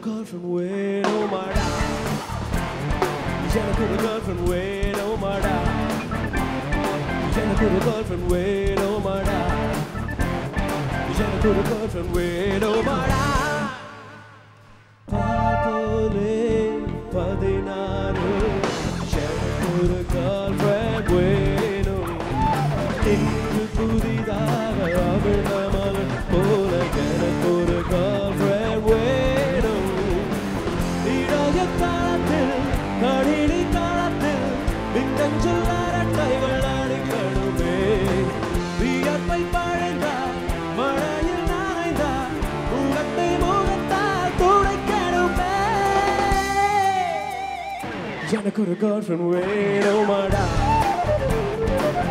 gun from way no more Jenna put a gun from way no more Jenna put a gun from way oh, no Jenna a gun from oh, Ya no corro God from where oh my God.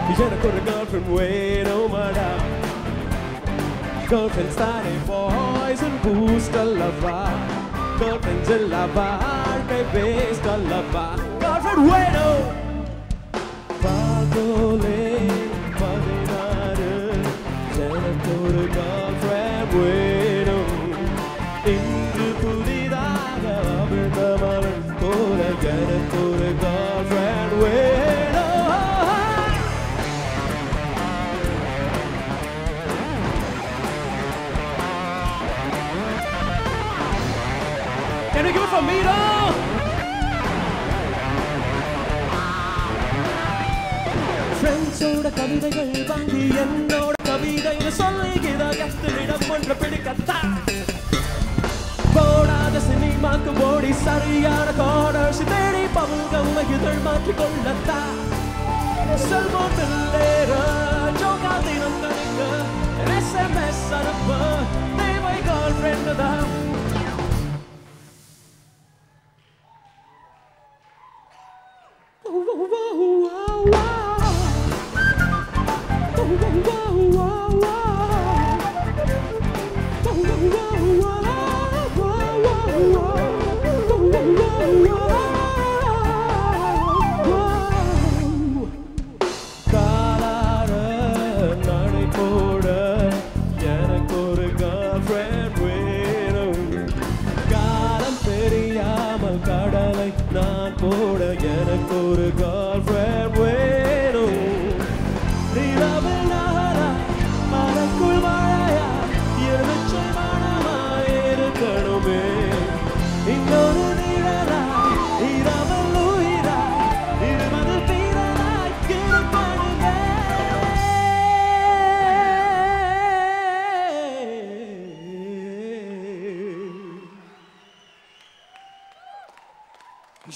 Ya no corro God from where oh my God. Girlfriends starting boys and busca lavar. Girlfriends en lavar, bebés de lavar. Girlfriend bueno. Pago போல எனக்கு ஒரு girlfriend வேணும் Can we give it for Mito? ஃப்ரெண்ட்ஸோட கவிதைகள் வாங்கி என்னோட கவிதைன்னு சொல்லி இதயத்திலிடம் ஒன்று பிடிக்கத்தான் போடாத சினிமாக்கு ஓடி சரியான கார்டர்ஸ் தேடி பவுல்கம் இதழ் மாற்றிக் கொள்ளத்தான் செல்போனில் ஏற ஜோகா தினம் கணிக்க எஸ்எம்எஸ் அனுப்ப தேவை கால் ஃப்ரெண்டு தான் காலார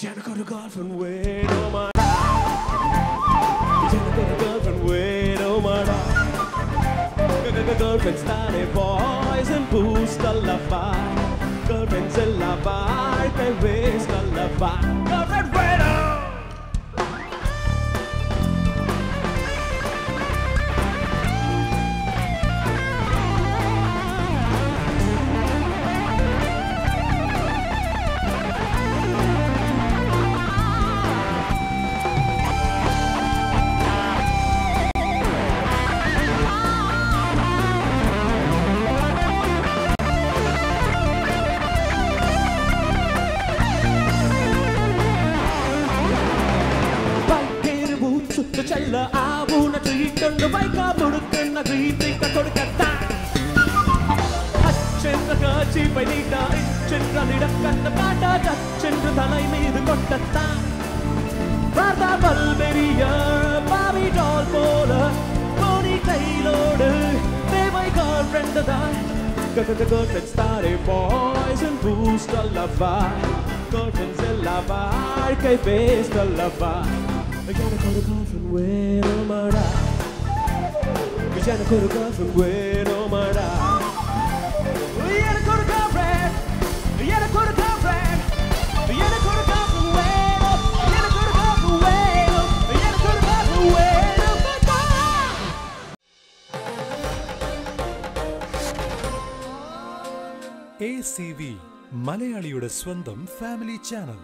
Jennifer Godfrey, wait on my. Girlfriends, tiny boys and boost booze lullaby. Girlfriends in the bar, they waste lullaby. Girlfriend, wait செல்ல ஆவுன தீட்டொண்டு வைக்கா முடுக்கண்ண தீத்திக்க கொடுக்கத்தான் அச்சென்ற காட்சி பைதா இச்சென்ற நிடக்கண்ண பாட்டா சச்சென்று தலை மீது கொட்டத்தான் பார்த்தா பல்வெறிய பாவி டால் போல கோடி கையிலோடு தேவை கால் ஃப்ரெண்டு தான் Curtains starry boys and boost the lava Curtains the lava, arcade based the lava Gonna call the coffin I gotta call the coffin when When up. Yeah, the coffin, coffin. When up. The coffin, coffin. When up. A C V മലയാളിയുടെ സ്വന്തം family channel